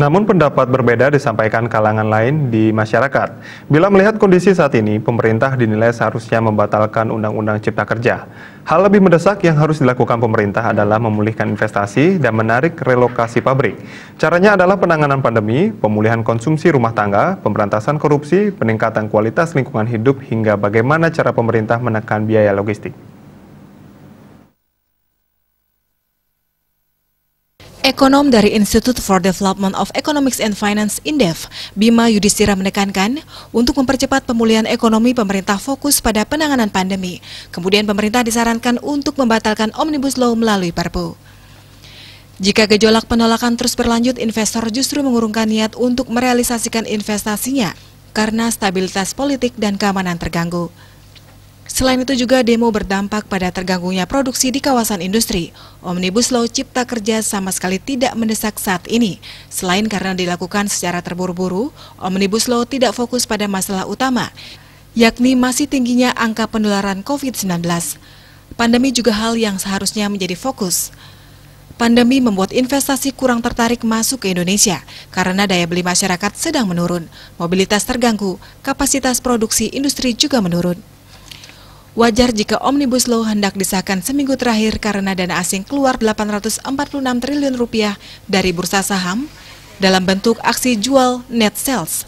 Namun pendapat berbeda disampaikan kalangan lain di masyarakat. Bila melihat kondisi saat ini, pemerintah dinilai seharusnya membatalkan Undang-Undang Cipta Kerja. Hal lebih mendesak yang harus dilakukan pemerintah adalah memulihkan investasi dan menarik relokasi pabrik. Caranya adalah penanganan pandemi, pemulihan konsumsi rumah tangga, pemberantasan korupsi, peningkatan kualitas lingkungan hidup, hingga bagaimana cara pemerintah menekan biaya logistik. Ekonom dari Institute for Development of Economics and Finance Indef, Bima Yudhistira menekankan, untuk mempercepat pemulihan ekonomi pemerintah fokus pada penanganan pandemi. Kemudian pemerintah disarankan untuk membatalkan Omnibus Law melalui Perpu. Jika gejolak penolakan terus berlanjut, investor justru mengurungkan niat untuk merealisasikan investasinya karena stabilitas politik dan keamanan terganggu. Selain itu juga demo berdampak pada terganggunya produksi di kawasan industri. Omnibus Law Cipta Kerja sama sekali tidak mendesak saat ini. Selain karena dilakukan secara terburu-buru, Omnibus Law tidak fokus pada masalah utama, yakni masih tingginya angka penularan COVID-19. Pandemi juga hal yang seharusnya menjadi fokus. Pandemi membuat investasi kurang tertarik masuk ke Indonesia karena daya beli masyarakat sedang menurun, mobilitas terganggu, kapasitas produksi industri juga menurun. Wajar jika Omnibus Law hendak disahkan seminggu terakhir karena dana asing keluar 846 triliun rupiah dari bursa saham dalam bentuk aksi jual net sales.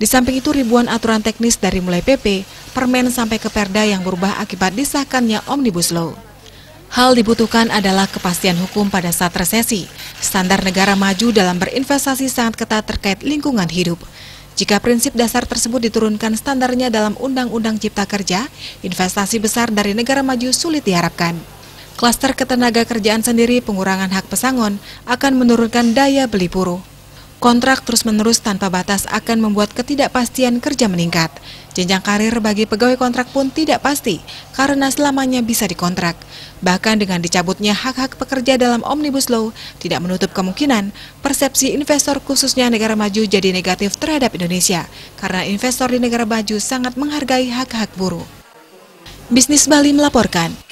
Di samping itu ribuan aturan teknis dari mulai PP, permen sampai ke perda yang berubah akibat disahkannya Omnibus Law. Hal dibutuhkan adalah kepastian hukum pada saat resesi. Standar negara maju dalam berinvestasi sangat ketat terkait lingkungan hidup. Jika prinsip dasar tersebut diturunkan standarnya dalam Undang-Undang Cipta Kerja, investasi besar dari negara maju sulit diharapkan. Klaster ketenaga kerjaan sendiri pengurangan hak pesangon akan menurunkan daya beli buruh. Kontrak terus-menerus tanpa batas akan membuat ketidakpastian kerja meningkat. Jenjang karir bagi pegawai kontrak pun tidak pasti karena selamanya bisa dikontrak. Bahkan dengan dicabutnya hak-hak pekerja dalam Omnibus Law, tidak menutup kemungkinan persepsi investor khususnya negara maju jadi negatif terhadap Indonesia karena investor di negara maju sangat menghargai hak-hak buruh. Bisnis Bali melaporkan.